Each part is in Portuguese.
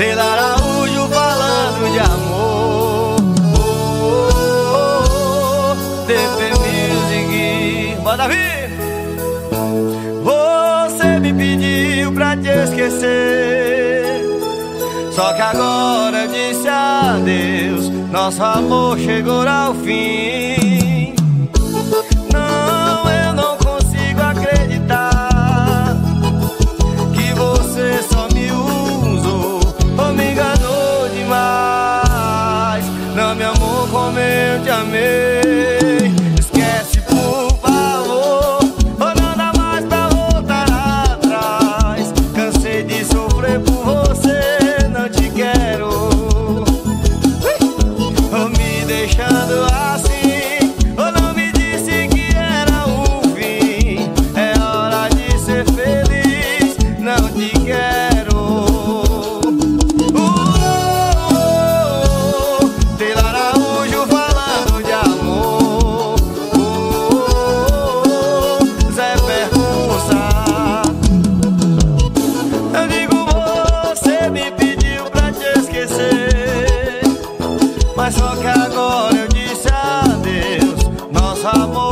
Taylor Araújo falando de amor. Oh, oh, oh, vir! Você me pediu pra te esquecer. Só que agora eu disse adeus. Nosso amor chegou ao fim. como eu te amei. Mas só que agora eu disse adeus, nosso amor.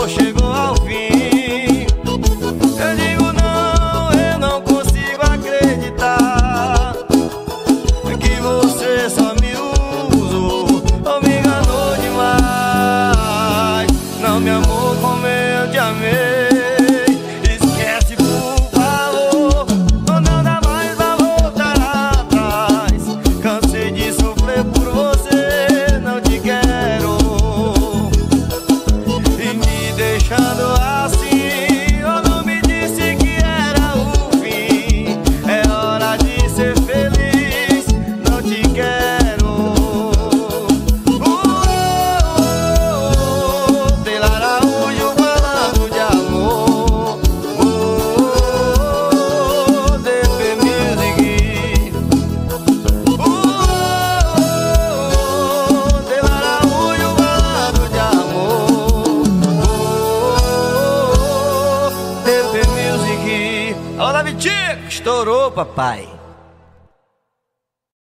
Alô, David Estourou, papai.